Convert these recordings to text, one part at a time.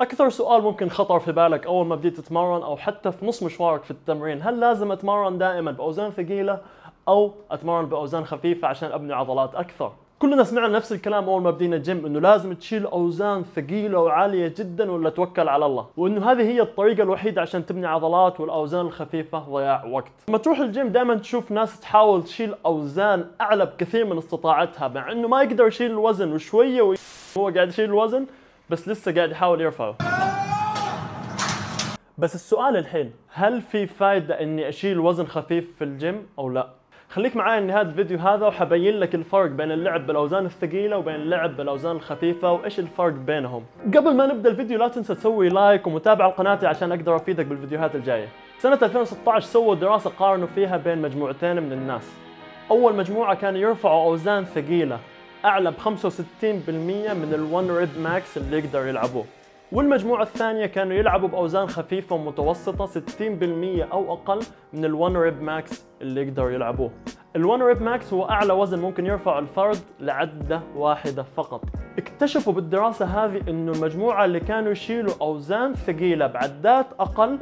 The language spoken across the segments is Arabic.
أكثر سؤال ممكن خطر في بالك أول ما بديت تتمرن أو حتى في نص مشوارك في التمرين هل لازم أتمرن دائما بأوزان ثقيلة أو أتمرن بأوزان خفيفة عشان أبني عضلات أكثر؟ كلنا سمعنا نفس الكلام أول ما بدينا الجيم إنه لازم تشيل أوزان ثقيلة وعالية جدا ولا توكل على الله وإنه هذه هي الطريقة الوحيدة عشان تبني عضلات والأوزان الخفيفة ضياع وقت. لما تروح الجيم دائما تشوف ناس تحاول تشيل أوزان أعلى بكثير من استطاعتها مع إنه ما يقدر يشيل الوزن وشوية وهو قاعد يشيل الوزن بس لسه قاعد يحاول يرفعه بس السؤال الحين هل في فايدة إني أشيل وزن خفيف في الجيم أو لا؟ خليك معي نهاية الفيديو هذا وحأبين لك الفرق بين اللعب بالأوزان الثقيلة وبين اللعب بالأوزان الخفيفة وإيش الفرق بينهم. قبل ما نبدأ الفيديو لا تنسى تسوي like ومتابعة قناتي عشان أقدر أفيدك بالفيديوهات الجاية. سنة 2016 سووا دراسة قارنوا فيها بين مجموعتين من الناس. أول مجموعة كانوا يرفعوا أوزان ثقيلة أعلى ب 65% من ال1 rep max اللي يقدر يلعبوه. والمجموعة الثانية كانوا يلعبوا بأوزان خفيفة ومتوسطة 60% أو أقل من ال1 rep max اللي يقدروا يلعبوه. ال1 rep max هو أعلى وزن ممكن يرفع الفرد لعدة واحدة فقط. اكتشفوا بالدراسة هذه إنه المجموعة اللي كانوا يشيلوا أوزان ثقيلة بعدات أقل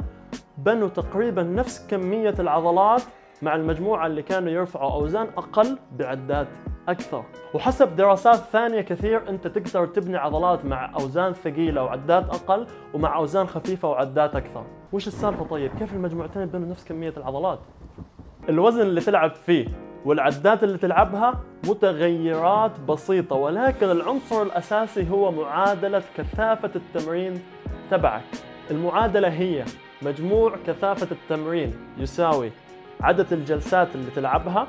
بنوا تقريبا نفس كمية العضلات مع المجموعة اللي كانوا يرفعوا أوزان أقل بعدات أكثر وحسب دراسات ثانية كثير أنت تقدر تبني عضلات مع أوزان ثقيلة وعدات أقل ومع أوزان خفيفة وعدات أكثر وش السالفة طيب؟ كيف المجموعتين بينهم نفس كمية العضلات؟ الوزن اللي تلعب فيه والعدات اللي تلعبها متغيرات بسيطة ولكن العنصر الأساسي هو معادلة كثافة التمرين تبعك المعادلة هي مجموع كثافة التمرين يساوي عدد الجلسات اللي تلعبها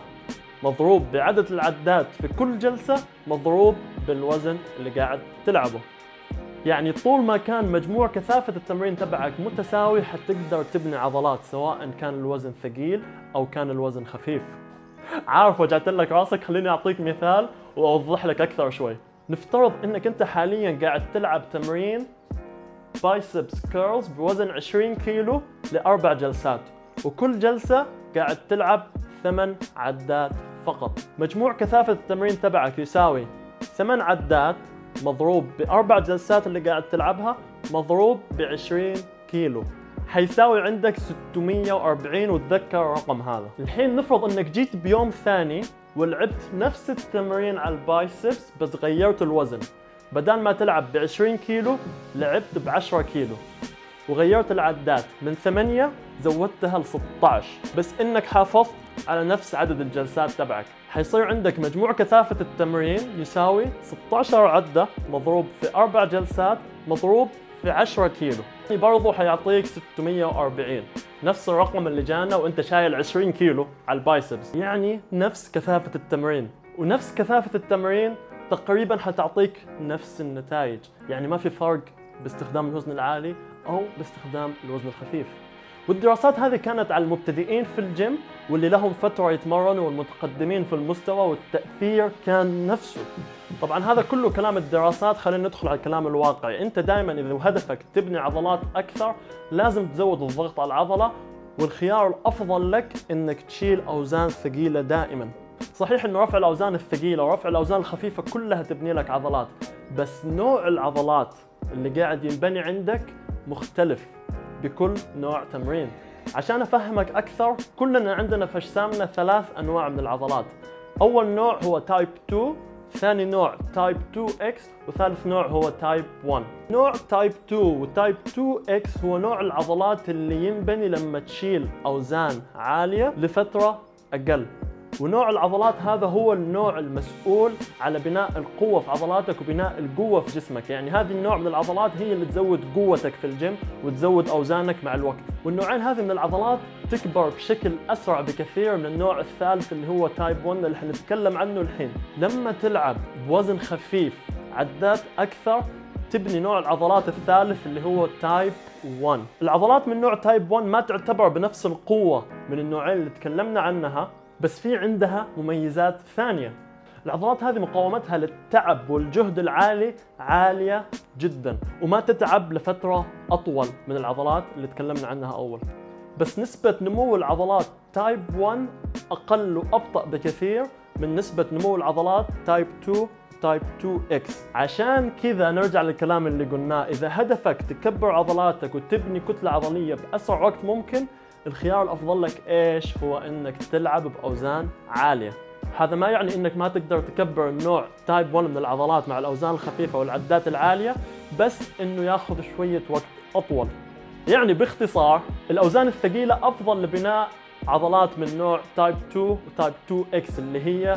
مضروب بعدد العدات في كل جلسة مضروب بالوزن اللي قاعد تلعبه. يعني طول ما كان مجموع كثافة التمرين تبعك متساوي حتقدر تبني عضلات سواء كان الوزن ثقيل أو كان الوزن خفيف. عارف وجعت لك راسك خليني أعطيك مثال وأوضح لك أكثر شوي. نفترض أنك أنت حاليا قاعد تلعب تمرين biceps curls بوزن 20 كيلو لأربع جلسات وكل جلسة قاعد تلعب ثمان عدات فقط. مجموع كثافة التمرين تبعك يساوي ثمان عدات مضروب بأربع جلسات اللي قاعد تلعبها مضروب ب 20 كيلو. حيساوي عندك 640 وتذكر الرقم هذا. الحين نفرض إنك جيت بيوم ثاني ولعبت نفس التمرين على البايسبس بس غيرت الوزن. بدل ما تلعب ب 20 كيلو لعبت ب 10 كيلو. وغيرت العدات. من 8 زودتها ل 16 بس إنك حافظت على نفس عدد الجلسات تبعك. حيصير عندك مجموع كثافة التمرين يساوي 16 عدة مضروب في أربع جلسات مضروب في 10 كيلو. يعني برضو حيعطيك 640 نفس الرقم اللي جانا وإنت شايل 20 كيلو على البايسبس. يعني نفس كثافة التمرين. ونفس كثافة التمرين تقريبا حتعطيك نفس النتائج. يعني ما في فرق باستخدام الوزن العالي أو باستخدام الوزن الخفيف. والدراسات هذه كانت على المبتدئين في الجيم واللي لهم فترة يتمرنوا والمتقدمين في المستوى والتأثير كان نفسه. طبعا هذا كله كلام الدراسات. خلينا ندخل على الكلام الواقعي. أنت دائما إذا هدفك تبني عضلات أكثر لازم تزود الضغط على العضلة والخيار الأفضل لك إنك تشيل أوزان ثقيلة دائما. صحيح إنه رفع الأوزان الثقيلة ورفع الأوزان الخفيفة كلها تبني لك عضلات بس نوع العضلات اللي قاعد ينبني عندك مختلف بكل نوع تمرين. عشان أفهمك أكثر كلنا عندنا في أجسامنا ثلاث أنواع من العضلات. أول نوع هو type 2 ثاني نوع type 2 X وثالث نوع هو type 1 نوع type 2 و type 2 X هو نوع العضلات اللي ينبني لما تشيل أوزان عالية لفترة أقل. ونوع العضلات هذا هو النوع المسؤول على بناء القوة في عضلاتك وبناء القوة في جسمك. يعني هذه النوع من العضلات هي اللي تزود قوتك في الجيم وتزود أوزانك مع الوقت. والنوعين هذه من العضلات تكبر بشكل أسرع بكثير من النوع الثالث اللي هو type 1 اللي حنتكلم عنه الحين. لما تلعب بوزن خفيف عدات أكثر تبني نوع العضلات الثالث اللي هو type 1 العضلات من نوع type 1 ما تعتبر بنفس القوة من النوعين اللي تكلمنا عنها بس في عندها مميزات ثانية. العضلات هذه مقاومتها للتعب والجهد العالي عالية جدا وما تتعب لفترة أطول من العضلات اللي تكلمنا عنها أول. بس نسبة نمو العضلات type 1 أقل وأبطأ بكثير من نسبة نمو العضلات type 2 type 2 X عشان كذا نرجع للكلام اللي قلناه. إذا هدفك تكبر عضلاتك وتبني كتلة عضلية بأسرع وقت ممكن الخيار الأفضل لك إيش؟ هو إنك تلعب بأوزان عالية. هذا ما يعني إنك ما تقدر تكبر النوع type 1 من العضلات مع الأوزان الخفيفة والعدات العالية بس إنه ياخذ شوية وقت أطول. يعني باختصار الأوزان الثقيلة أفضل لبناء عضلات من نوع type 2 و type 2 X اللي هي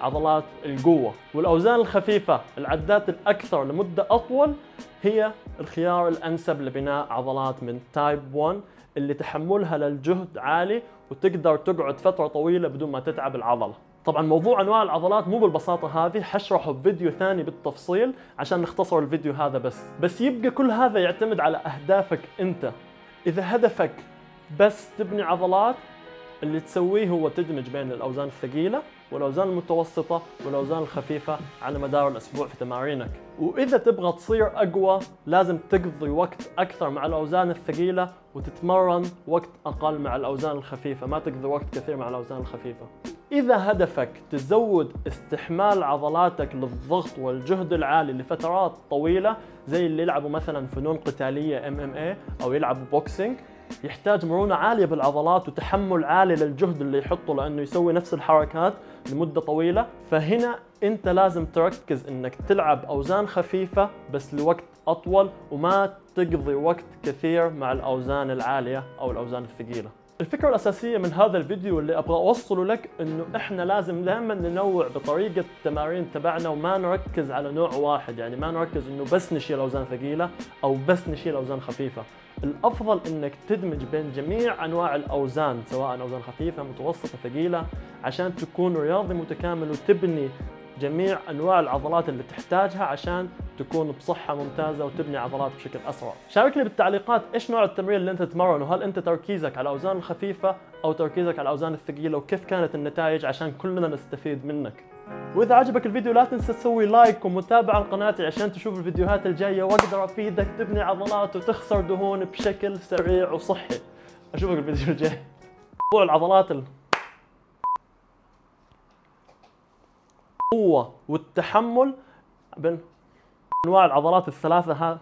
عضلات القوة. والأوزان الخفيفة العدات الأكثر لمدة أطول هي الخيار الأنسب لبناء عضلات من type 1 اللي تحملها للجهد عالي وتقدر تقعد فترة طويلة بدون ما تتعب العضلة. طبعا موضوع أنواع العضلات مو بالبساطة هذه حشرحه بفيديو ثاني بالتفصيل عشان نختصر الفيديو هذا بس. بس يبقى كل هذا يعتمد على أهدافك أنت. إذا هدفك بس تبني عضلات اللي تسويه هو تدمج بين الأوزان الثقيلة والأوزان المتوسطة والأوزان الخفيفة على مدار الأسبوع في تمارينك. وإذا تبغى تصير أقوى لازم تقضي وقت أكثر مع الأوزان الثقيلة وتتمرن وقت أقل مع الأوزان الخفيفة. ما تقضي وقت كثير مع الأوزان الخفيفة. إذا هدفك تزود استحمال عضلاتك للضغط والجهد العالي لفترات طويلة زي اللي يلعبوا مثلا فنون MMA أو يلعبوا boxing يحتاج مرونة عالية بالعضلات وتحمل عالي للجهد اللي يحطه لأنه يسوي نفس الحركات لمدة طويلة. فهنا أنت لازم تركز إنك تلعب أوزان خفيفة بس لوقت أطول وما تقضي وقت كثير مع الأوزان العالية أو الأوزان الثقيلة. الفكرة الأساسية من هذا الفيديو اللي أبغى أوصله لك إنه إحنا لازم دائما ننوع بطريقة التمارين تبعنا وما نركز على نوع واحد. يعني ما نركز إنه بس نشيل أوزان ثقيلة أو بس نشيل أوزان خفيفة. الأفضل إنك تدمج بين جميع أنواع الأوزان سواء أوزان خفيفة متوسطة ثقيلة عشان تكون رياضي متكامل وتبني جميع أنواع العضلات اللي تحتاجها عشان تكون بصحة ممتازة وتبني عضلات بشكل أسرع. شاركني بالتعليقات إيش نوع التمرين اللي أنت تتمرنه؟ هل أنت تركيزك على الأوزان الخفيفة أو تركيزك على الأوزان الثقيلة؟ وكيف كانت النتائج عشان كلنا نستفيد منك؟ وإذا عجبك الفيديو لا تنسى تسوي لايك ومتابعة لقناتي عشان تشوف الفيديوهات الجاية. وأقدر أفيدك تبني عضلات وتخسر دهون بشكل سريع وصحي. أشوفك الفيديو الجاي. موضوع العضلات ال... القوة والتحمل بين أنواع العضلات الثلاثة ها